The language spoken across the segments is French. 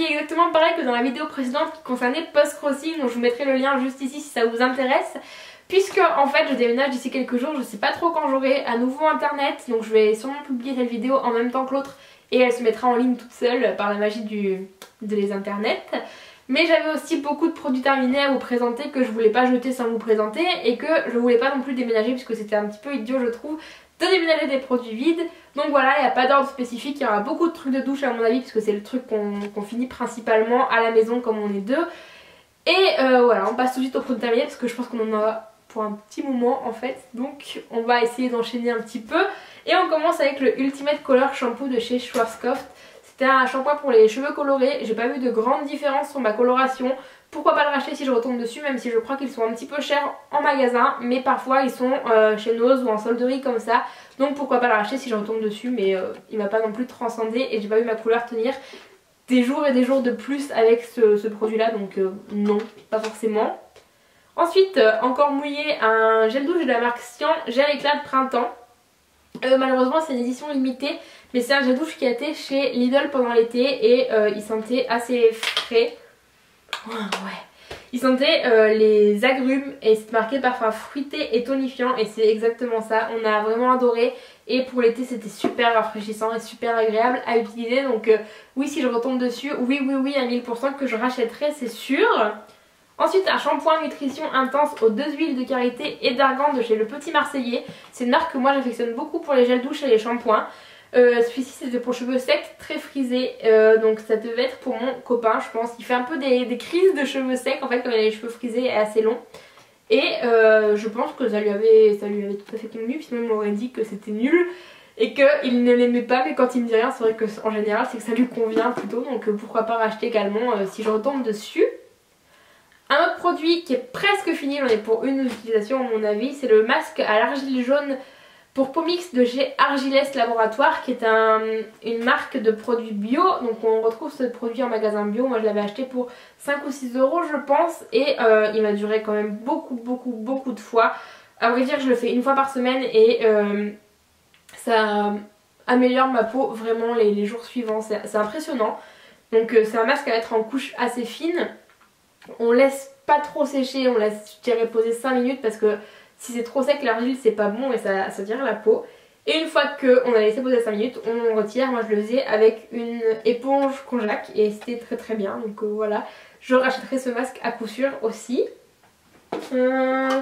exactement pareil que dans la vidéo précédente qui concernait post-crossing, donc je vous mettrai le lien juste ici si ça vous intéresse. Puisque en fait je déménage d'ici quelques jours, je sais pas trop quand j'aurai à nouveau internet, donc je vais sûrement publier cette vidéo en même temps que l'autre et elle se mettra en ligne toute seule par la magie du, de les internets. Mais j'avais aussi beaucoup de produits terminés à vous présenter que je voulais pas jeter sans vous présenter et que je voulais pas non plus déménager puisque c'était un petit peu idiot je trouve de déménager des produits vides. Donc voilà, il n'y a pas d'ordre spécifique, il y aura beaucoup de trucs de douche à mon avis puisque c'est le truc qu'on finit principalement à la maison comme on est deux. Et euh, voilà, on passe tout de suite aux produits terminés parce que je pense qu'on en a pour un petit moment en fait. Donc on va essayer d'enchaîner un petit peu. Et on commence avec le Ultimate Color Shampoo de chez Schwarzkopf. C'était un shampoing pour les cheveux colorés. J'ai pas vu de grande différence sur ma coloration. Pourquoi pas le racheter si je retombe dessus même si je crois qu'ils sont un petit peu chers en magasin mais parfois ils sont euh, chez Nose ou en solderie comme ça donc pourquoi pas le racheter si je retombe dessus mais euh, il m'a pas non plus transcendé et j'ai pas vu ma couleur tenir des jours et des jours de plus avec ce, produit là donc euh, non pas forcément. Ensuite encore mouillé un gel douche de la marque Sian gel éclat printemps. malheureusement c'est une édition limitée mais c'est un gel douche qui a été chez Lidl pendant l'été et il sentait assez frais ouais. Il sentait euh, les agrumes et c'est marqué parfois fruité et tonifiant et c'est exactement ça. On a vraiment adoré et pour l'été c'était super rafraîchissant et super agréable à utiliser. Donc euh, oui si je retombe dessus, oui oui oui à 1000% que je rachèterai c'est sûr. Ensuite un shampoing nutrition intense aux deux huiles de karité et d'argan de chez Le Petit Marseillais. C'est une marque que moi j'affectionne beaucoup pour les gels douche et les shampoings. Euh, celui-ci c'était pour cheveux secs, très frisés, euh, donc ça devait être pour mon copain je pense. Il fait un peu des, crises de cheveux secs en fait quand il a les cheveux frisés et assez longs. Et euh, je pense que ça lui, avait, ça lui avait tout à fait convenu, sinon il m'aurait dit que c'était nul et qu'il ne l'aimait pas mais quand il me dit rien c'est vrai qu'en général c'est que ça lui convient plutôt donc pourquoi pas racheter également si je retombe dessus. Un autre produit qui est presque fini, j'en ai pour une utilisation à mon avis, c'est le masque à l'argile jaune pour Pomix de chez Argilès Laboratoire qui est une marque de produits bio. Donc on retrouve ce produit en magasin bio. Moi je l'avais acheté pour 5 ou 6 euros je pense. Et euh, il m'a duré quand même beaucoup beaucoup beaucoup de fois. À vrai dire je le fais une fois par semaine et euh, ça améliore ma peau vraiment les, jours suivants. C'est impressionnant. Donc euh, c'est un masque à mettre en couche assez fine. On laisse pas trop sécher. On laisse je dirais poser 5 minutes parce que si c'est trop sec, l'argile c'est pas bon et ça, ça tire la peau. Et une fois qu'on a laissé poser 5 minutes, on retire. Moi je le faisais avec une éponge congelac et c'était très très bien. Donc euh, voilà, je rachèterai ce masque à coup sûr aussi. Euh,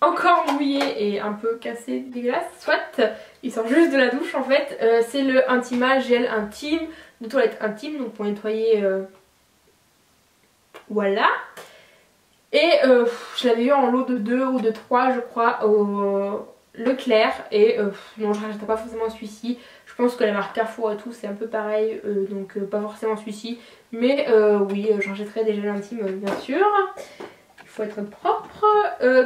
encore mouillé et un peu cassé, dégueulasse. Soit, il sort juste de la douche en fait. Euh, c'est le Intima Gel Intime de toilette intime, donc pour nettoyer... Voilà. Et euh, je l'avais eu en lot de 2 ou de 3 je crois au Leclerc et euh, non je rachèterai pas forcément celui-ci. Je pense que la marque Carrefour et tout c'est un peu pareil euh, donc pas forcément celui-ci. Mais oui je rachèterai des gels intimes bien sûr. Il faut être propre.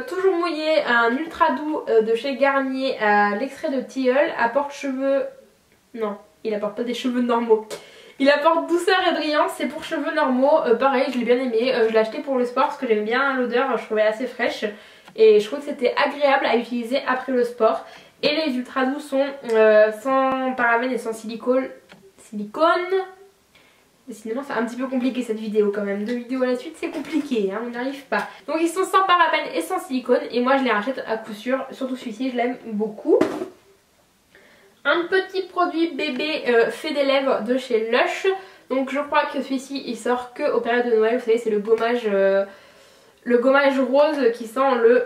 toujours mouillé un ultra doux de chez Garnier à l'extrait de tilleul apporte cheveux... Non il apporte pas des cheveux normaux. Il apporte douceur et brillance, c'est pour cheveux normaux, euh, pareil je l'ai bien aimé, euh, je l'ai acheté pour le sport parce que j'aime bien l'odeur, je trouvais assez fraîche et je trouve que c'était agréable à utiliser après le sport. Et les ultra doux sont euh, sans parabènes et sans silicone. Silicone Décidément c'est un petit peu compliqué cette vidéo quand même, deux vidéos à la suite c'est compliqué, hein, on n'y arrive pas. Donc ils sont sans parabènes et sans silicone et moi je les rachète à coup sûr, surtout celui-ci je l'aime beaucoup. Un petit produit bébé euh, fait des lèvres de chez Lush. Donc je crois que celui-ci il sort que au période de Noël. Vous savez c'est le gommage euh, le gommage rose qui sent le,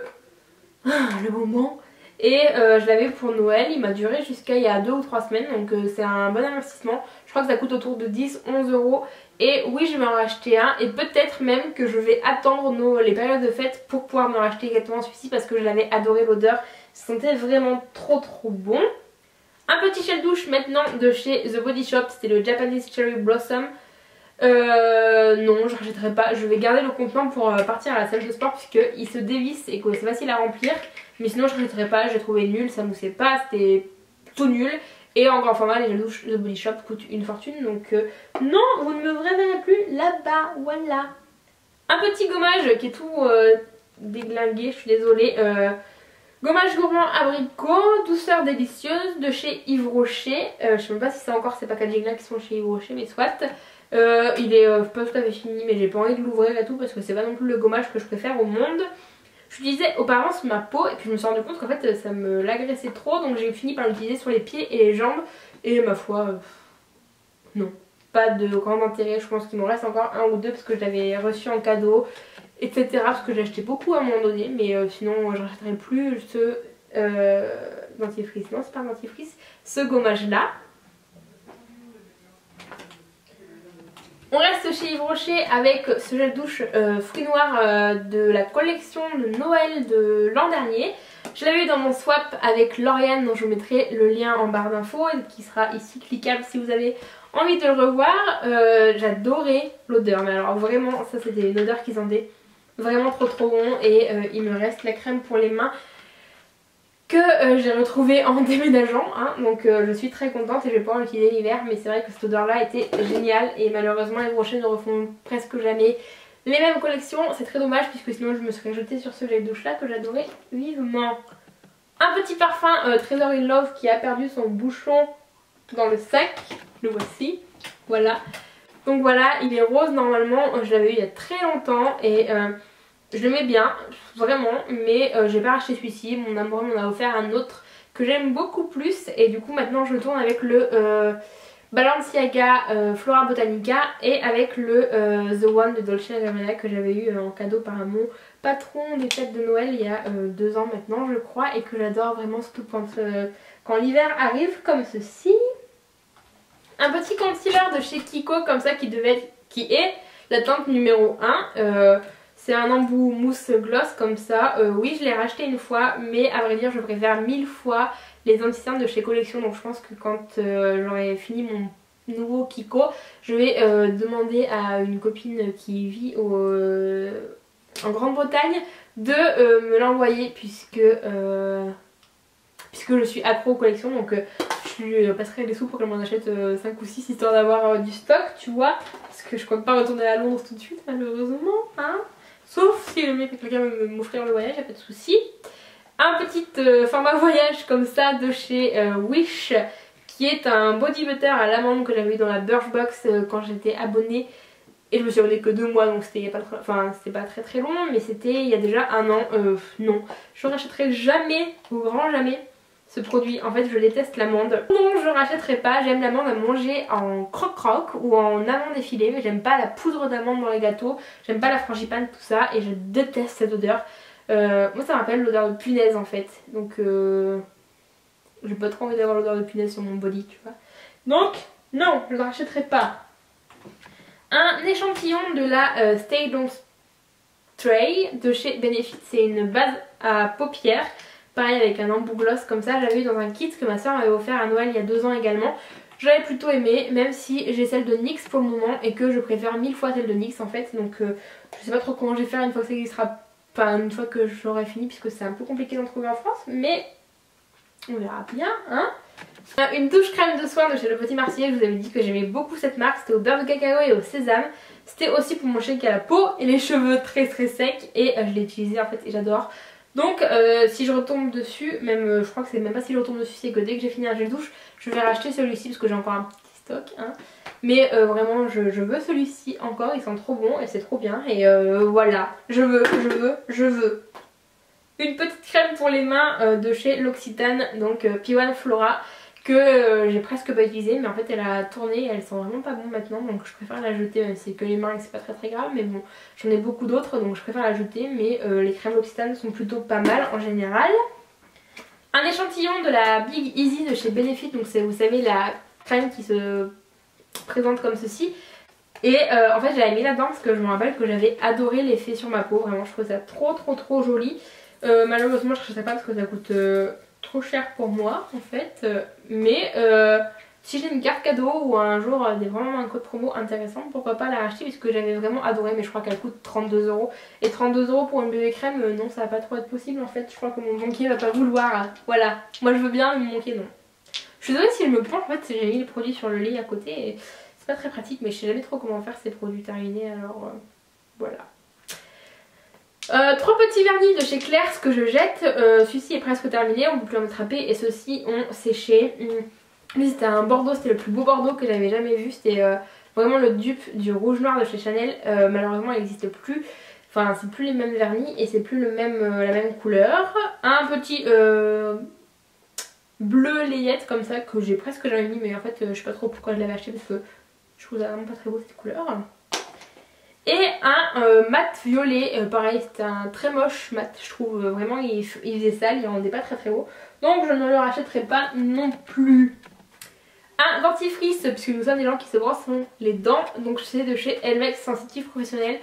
le bonbon. Et euh, je l'avais pour Noël, il m'a duré jusqu'à il y a 2 ou 3 semaines donc c'est un bon investissement. Je crois que ça coûte autour de 10-11 euros et oui je vais en racheter un et peut-être même que je vais attendre les périodes de fête pour pouvoir me racheter exactement celui-ci parce que je l'avais adoré l'odeur. Ça sentait vraiment trop trop bon. Un petit gel douche maintenant de chez The Body Shop, c'était le Japanese Cherry Blossom. Euh, non, je rachèterai pas. Je vais garder le contenant pour euh, partir à la salle de sport puisqu'il se dévisse et que c'est facile à remplir. Mais sinon, je rachèterai pas. J'ai trouvé nul, ça moussait pas, c'était tout nul. Et en grand format, les gels douche The Body Shop coûtent une fortune. Donc, euh, non, vous ne me verrez plus là-bas. Voilà. Un petit gommage qui est tout euh, déglingué, je suis désolée. Gommage gourmand abricot, douceur délicieuse de chez Yves Rocher. Euh, je sais même pas si c'est encore ces packaging là qui sont chez Yves Rocher, mais soit. Euh, il est euh, pas tout à fait fini mais j'ai pas envie de l'ouvrir et tout parce que c'est pas non plus le gommage que je préfère au monde. Je l'utilisais auparavant sur ma peau et puis je me suis rendu compte qu'en fait ça me l'agressait trop donc j'ai fini par l'utiliser sur les pieds et les jambes et ma foi, euh, non. Pas de grand intérêt, je pense qu'il m'en reste encore un ou deux parce que je l'avais reçu en cadeau etc. Parce que j'ai acheté beaucoup à un moment donné mais sinon je rachèterai plus ce dentifrice, non c'est pas dentifrice, ce gommage là. On reste chez Yves Rocher avec ce gel douche euh, fruits noirs euh, de la collection de Noël de l'an dernier. Je l'avais eu dans mon swap avec Lauriane dont je vous mettrai le lien en barre d'infos qui sera ici cliquable si vous avez envie de le revoir. Euh, j'adorais l'odeur mais alors vraiment ça c'était une odeur qui sentait vraiment trop trop bon. Et il me reste la crème pour les mains que euh, j'ai retrouvé en déménageant hein. donc euh, je suis très contente et je vais pouvoir l'utiliser l'hiver. Mais c'est vrai que cette odeur là était géniale. Et malheureusement les brochets ne refont presque jamais les mêmes collections. C'est très dommage puisque sinon je me serais jetée sur ce gel douche là que j'adorais vivement. Un petit parfum euh, Treasure in Love qui a perdu son bouchon dans le sac. Le voici. Voilà donc voilà il est rose normalement je l'avais eu il y a très longtemps et je le mets bien, vraiment, mais euh, j'ai pas acheté celui-ci. Mon amoureux m'en a offert un autre que j'aime beaucoup plus. Et du coup maintenant je tourne avec le euh, Balenciaga euh, Flora Botanica et avec le The One de Dolce Gabbana que j'avais eu en cadeau par mon patron des fêtes de Noël il y a deux ans maintenant je crois. Et que j'adore vraiment surtout quand l'hiver arrive comme ceci. Un petit concealer de chez Kiko comme ça qui devait qui est la teinte numéro 1. C'est un embout mousse gloss comme ça. Euh, oui, je l'ai racheté une fois, mais à vrai dire, je préfère mille fois les anti de chez Collection. Donc je pense que quand euh, j'aurai fini mon nouveau Kiko, je vais euh, demander à une copine qui vit en Grande-Bretagne de me l'envoyer puisque puisque je suis accro aux collections donc je lui passerai des sous pour qu'elle m'en achète 5 ou 6 histoire d'avoir du stock tu vois. Parce que je compte pas retourner à Londres tout de suite malheureusement hein. Sauf si le mec quelqu'un veut m'offrir le voyage, y'a pas de souci. Un petit euh, format voyage comme ça de chez euh, Wish qui est un body butter à l'amande que j'avais eu dans la Birchbox euh, quand j'étais abonnée. Et je me suis abonnée que deux mois donc c'était pas, enfin, pas très très long mais c'était il y a déjà un an, non. Je rachèterai jamais, au grand jamais ce produit. En fait, je déteste l'amande. Non, je rachèterai pas. J'aime l'amande à manger en croque-croque ou en amande effilée. Mais j'aime pas la poudre d'amande dans les gâteaux. J'aime pas la frangipane, tout ça. Et je déteste cette odeur. Euh, moi, ça me rappelle l'odeur de punaise en fait. Donc, euh, j'ai pas trop envie d'avoir l'odeur de punaise sur mon body, tu vois. Donc, non, je ne rachèterai pas. Un échantillon de la euh, Stay Don't Tray de chez Benefit. C'est une base à paupières. Pareil avec un embout gloss comme ça, j'avais eu dans un kit que ma soeur m'avait offert à Noël il y a deux ans également. J'avais plutôt aimé, même si j'ai celle de NYX pour le moment et que je préfère mille fois celle de NYX en fait. Donc euh, je sais pas trop comment je vais faire une fois que ça existera, enfin une fois que j'aurai fini puisque c'est un peu compliqué d'en trouver en France. Mais on verra bien, hein une douche crème de soin de chez Le Petit Marseillais, je vous avais dit que j'aimais beaucoup cette marque, c'était au beurre de cacao et au sésame. C'était aussi pour mon chèque à la peau et les cheveux très très secs et euh, je l'ai utilisé en fait et j'adore. Donc euh, si je retombe dessus, même euh, je crois que c'est même pas si je retombe dessus, c'est que dès que j'ai fini un gel douche, je vais racheter celui-ci parce que j'ai encore un petit stock. Hein. Mais euh, vraiment je, veux celui-ci encore, ils sont trop bons et c'est trop bien. Et voilà, je veux, je veux, je veux. Une petite crème pour les mains de chez L'Occitane, donc P1 Flora que euh, j'ai presque pas utilisé mais en fait elle a tourné et elle sent vraiment pas bon maintenant donc je préfère la jeter c'est que les mains et c'est pas très très grave mais bon j'en ai beaucoup d'autres donc je préfère la jeter mais euh, les crèmes L'Occitane sont plutôt pas mal en général. Un échantillon de la Big Easy de chez Benefit donc c'est vous savez la crème qui se présente comme ceci. Et euh, en fait je l'avais mis là-dedans parce que je me rappelle que j'avais adoré l'effet sur ma peau vraiment je trouve ça trop trop trop joli. Malheureusement je ne sais pas parce que ça coûte trop cher pour moi en fait. Euh, mais euh, si j'ai une carte cadeau ou un jour euh, des vraiment un code promo intéressant, pourquoi pas la racheter puisque j'avais vraiment adoré mais je crois qu'elle coûte 32 euros. Et 32 euros pour une bébé crème, non ça va pas trop être possible en fait. Je crois que mon banquier va pas vouloir. Voilà, moi je veux bien mais mon banquier non. Je suis désolée s'il me penche en fait j'ai mis les produits sur le lit à côté et c'est pas très pratique mais je sais jamais trop comment faire ces produits terminés alors voilà. Euh, trois petits vernis de chez Claire, que je jette. Euh, celui-ci est presque terminé, on peut plus en. Et ceux-ci ont séché. Lui c'était un bordeaux, c'était le plus beau bordeaux que j'avais jamais vu. C'était euh, vraiment le dupe du rouge noir de chez Chanel. Malheureusement il n'existe plus. Enfin c'est plus les mêmes vernis et c'est plus la même couleur. Un petit bleu layette comme ça que j'ai presque jamais mis mais en fait je sais pas trop pourquoi je l'avais acheté parce que je trouve vraiment pas très beau cette couleur. Et un euh, mat violet, euh, pareil c'est un très moche mat je trouve euh, vraiment il, faisait sale, il rendait pas très très beau. Donc je ne le rachèterai pas non plus. Un dentifrice, puisque nous sommes des gens qui se brossent les dents, donc c'est de chez Elmex Sensitif Professionnel.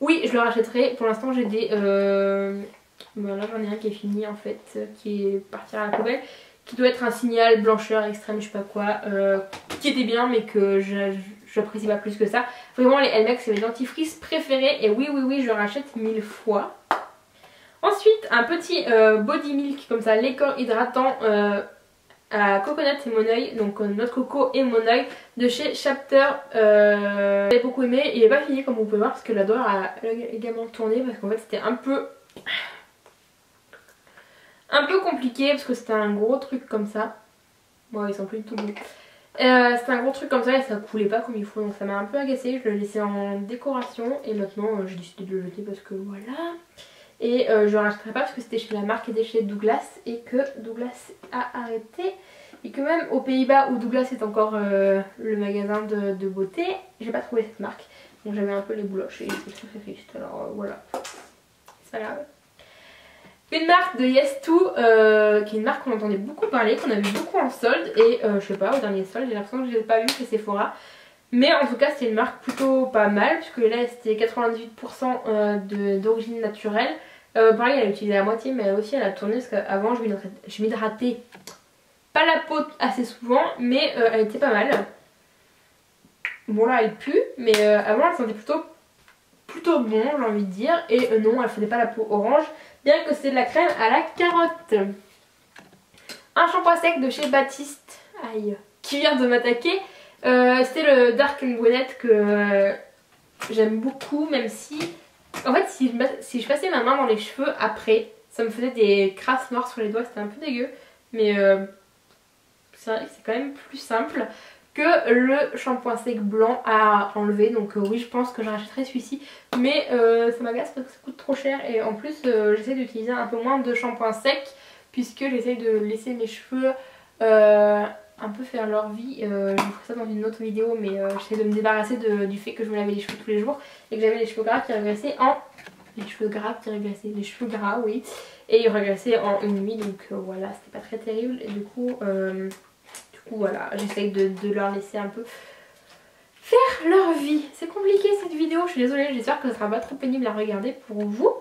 Oui je le rachèterai, pour l'instant j'ai des... Bon, là j'en ai un qui est fini en fait, qui est parti à la poubelle qui doit être un signal blancheur extrême, je sais pas quoi, qui était bien mais que je, j'apprécie pas plus que ça. Vraiment les Elmex c'est mes dentifrices préférés et oui oui oui je rachète mille fois. Ensuite un petit euh, body milk comme ça, l'écor hydratant euh, à coconut et mon oeil, donc euh, notre coco et mon oeil de chez Chapter. J'ai beaucoup aimé, il est pas fini comme vous pouvez voir parce que la doigt a également tourné parce qu'en fait c'était un peu un peu compliqué parce que c'était un gros truc comme ça. Bon ils sont plus du tout bons. Euh, c'était un gros truc comme ça et ça coulait pas comme il faut donc ça m'a un peu agacé. Je l'ai laissé en décoration et maintenant euh, j'ai décidé de le jeter parce que voilà. Et euh, je ne rachèterai pas parce que c'était chez la marque et chez Douglas et que Douglas a arrêté. Et que même aux Pays-Bas où Douglas est encore le magasin de, beauté, j'ai pas trouvé cette marque. Donc j'avais un peu les bouloches et j'étais très triste. Alors voilà, c'est pas grave. Une marque de Yes2, euh, qui est une marque qu'on entendait beaucoup parler, qu'on avait beaucoup en solde. Et euh, je sais pas, au dernier solde, j'ai l'impression que je l'ai pas vu chez Sephora. Mais en tout cas, c'est une marque plutôt pas mal, puisque là, c'était 98% euh, d'origine naturelle. pareil, elle a utilisé la moitié, mais aussi elle a tourné, parce qu'avant, je m'hydratais pas la peau assez souvent, mais elle était pas mal. Bon là, elle pue, mais avant, elle sentait plutôt plutôt bon, j'ai envie de dire. Et non, elle faisait pas la peau orange bien que c'est de la crème à la carotte. Un shampoing sec de chez Baptiste, aïe, qui vient de m'attaquer. Euh, c'était le Dark Brunette que euh, j'aime beaucoup, même si... En fait, si je, si je, passais ma main dans les cheveux après, ça me faisait des crasses noires sur les doigts, c'était un peu dégueu. Mais euh, c'est quand même plus simple le shampoing sec blanc à enlever. Donc euh, oui, je pense que je rachèterai celui-ci. Mais euh, ça m'agace parce que ça coûte trop cher. Et en plus, euh, j'essaie d'utiliser un peu moins de shampoing sec puisque j'essaie de laisser mes cheveux un peu faire leur vie. je vous ferai ça dans une autre vidéo, mais j'essaie de me débarrasser du fait que je me lavais les cheveux tous les jours et que j'avais les cheveux gras qui régressaient en... Les cheveux gras qui régressaient, les cheveux gras oui. Et ils régressaient en une nuit, donc voilà, c'était pas très terrible. Et du coup voilà, j'essaye de, leur laisser un peu faire leur vie. C'est compliqué cette vidéo, je suis désolée, j'espère que ça sera pas trop pénible à regarder pour vous.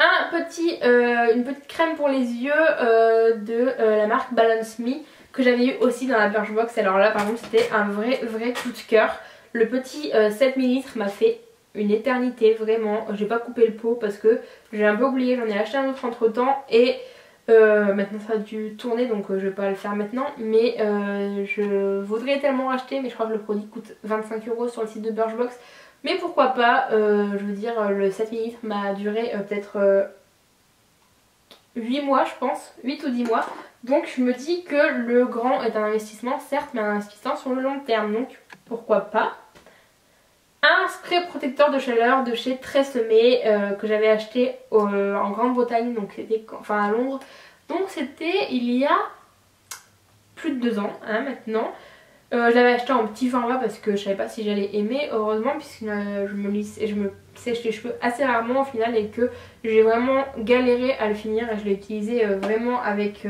Un petit, euh, une petite crème pour les yeux euh, de euh, la marque Balance Me que j'avais eu aussi dans la Birchbox. Alors là par contre c'était un vrai vrai coup de cœur. Le petit 7 ml m'a fait une éternité vraiment. J'ai pas coupé le pot parce que j'ai un peu oublié, j'en ai acheté un autre entre temps euh, maintenant ça a dû tourner donc euh, je vais pas le faire maintenant mais euh, je voudrais tellement acheter mais je crois que le produit coûte 25 euros sur le site de Birchbox. Mais pourquoi pas, je veux dire le 7 ml m'a duré peut-être 8 mois je pense, 8 ou 10 mois. Donc je me dis que le grand est un investissement certes mais un investissement sur le long terme. Donc pourquoi pas spray protecteur de chaleur de chez Tresemme euh, que j'avais acheté en Grande-Bretagne, donc c'était enfin à Londres. Donc c'était il y a plus de deux ans hein, maintenant. Euh, je l'avais acheté en petit format parce que je savais pas si j'allais aimer, heureusement, puisque euh, je me lisse et je me sèche les cheveux assez rarement au final et que j'ai vraiment galéré à le finir et je l'ai utilisé vraiment avec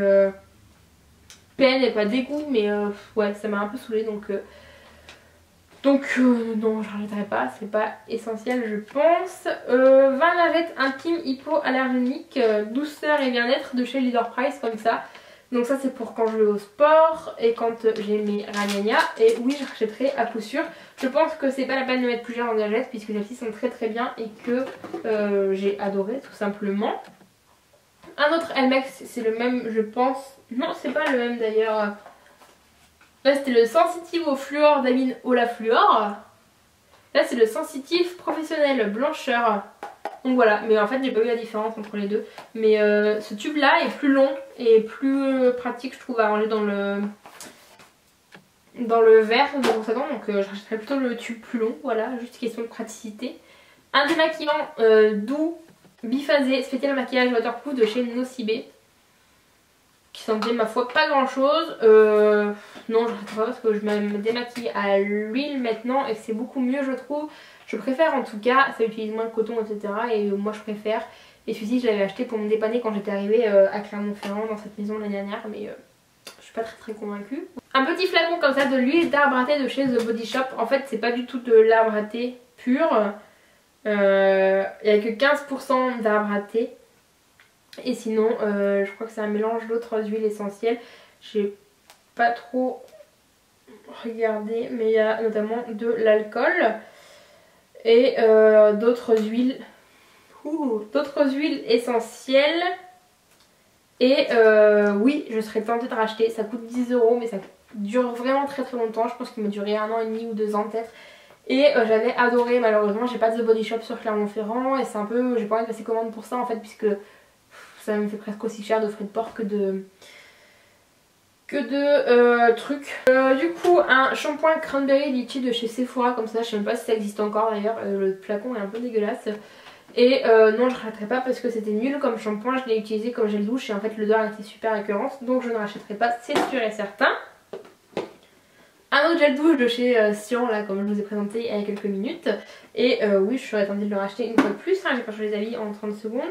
peine et pas dégoût, mais ouais, ça m'a un peu saoulé donc donc euh, non, je rajouterai pas, c'est pas essentiel je pense. Euh, 20 lingettes intimes hypoallergéniques, euh, douceur et bien-être de chez Leader Price comme ça. Donc ça c'est pour quand je vais au sport et quand j'ai mes ragnagnas. Et oui je rachèterai à coup sûr. Je pense que c'est pas la peine de mettre plusieurs lingettes puisque celles-ci sont très très bien et que euh, j'ai adoré tout simplement. Un autre Elmex c'est le même je pense. Non c'est pas le même d'ailleurs. Là c'était le sensitive au fluor d'amine la fluor. Là c'est le sensitif professionnel blancheur. Donc voilà, mais en fait j'ai pas eu la différence entre les deux. Mais euh, ce tube là est plus long et plus pratique je trouve à ranger dans le dans le vert de brosse donc euh, je rachèterai plutôt le tube plus long, voilà, juste question de praticité. Un démaquillant euh, doux, biphasé, spécial maquillage waterproof de chez Nocibé qui semblait ma foi pas grand chose. Euh, non, je rachèterai pas parce que je me démaquille à l'huile maintenant et c'est beaucoup mieux je trouve. Je préfère en tout cas, ça utilise moins de coton etc. Et moi je préfère. Et celui-ci je l'avais acheté pour me dépanner quand j'étais arrivée à Clermont-Ferrand dans cette maison l'année dernière mais je suis pas très très convaincue. Un petit flacon comme ça de l'huile d'arbre à thé de chez The Body Shop. En fait c'est pas du tout de l'arbre à thé pur. Euh, il n'y a que 15% d'arbre à thé. Et sinon euh, je crois que c'est un mélange d'autres huiles essentielles. J'ai pas trop regardé mais il y a notamment de l'alcool et euh, d'autres huiles. D'autres huiles essentielles. Et oui, je serais tentée de racheter. Ça coûte 10 euros, mais ça dure vraiment très très longtemps. Je pense qu'il m'a duré un an et demi ou deux ans peut-être. Et euh, j'avais adoré, malheureusement j'ai pas de The Body Shop sur Clermont-Ferrand et c'est un peu, j'ai pas envie de passer commande pour ça en fait puisque ça me fait presque aussi cher de frais de port que de que de euh, trucs. Euh, du coup un shampoing cranberry liquide de chez Sephora comme ça, je sais même pas si ça existe encore d'ailleurs, le flacon est un peu dégueulasse. Et non je ne rachèterai pas parce que c'était nul comme shampoing, je l'ai utilisé comme gel douche et en fait l'odeur était super écœurante donc je ne rachèterai pas, c'est sûr et certain. Un autre gel douche de chez euh, Sion, là, comme je vous ai présenté il y a quelques minutes. Et euh, oui, je serais tentée de le racheter une fois de plus. Hein, J'ai pas changé d'avis en 30 secondes.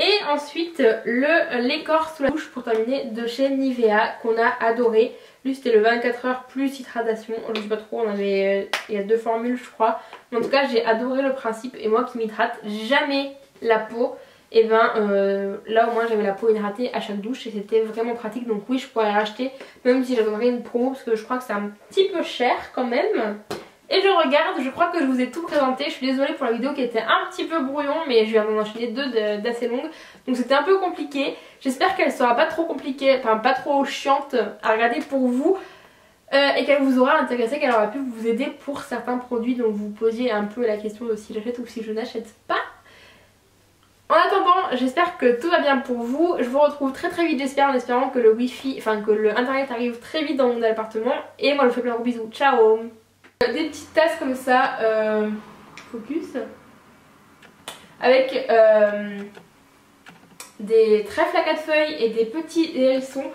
Et ensuite, le l'écorce sous la douche pour terminer de chez Nivea qu'on a adoré. Lui, c'était le 24 heures plus hydratation. Je sais pas trop, on avait, euh, il y a deux formules, je crois. En tout cas, j'ai adoré le principe. Et moi qui m'hydrate jamais la peau, et ben euh, là au moins j'avais la peau hydratée à chaque douche et c'était vraiment pratique donc oui je pourrais racheter même si j'attendrais une promo parce que je crois que c'est un petit peu cher quand même et je regarde, je crois que je vous ai tout présenté, je suis désolée pour la vidéo qui était un petit peu brouillon mais je viens d'en enchaîner deux d'assez longues donc c'était un peu compliqué, j'espère qu'elle sera pas trop compliquée, enfin pas trop chiante à regarder pour vous euh, et qu'elle vous aura intéressé, qu'elle aura pu vous aider pour certains produits donc vous posiez un peu la question de si j'achète ou si je n'achète pas en attendant, j'espère que tout va bien pour vous. Je vous retrouve très très vite, j'espère, en espérant que le wifi, enfin que le internet arrive très vite dans mon appartement. Et moi, je vous fais plein de gros bisous. Ciao Des petites tasses comme ça, euh, focus, avec euh, des trèfles à quatre feuilles et des petits hérissons.